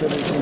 se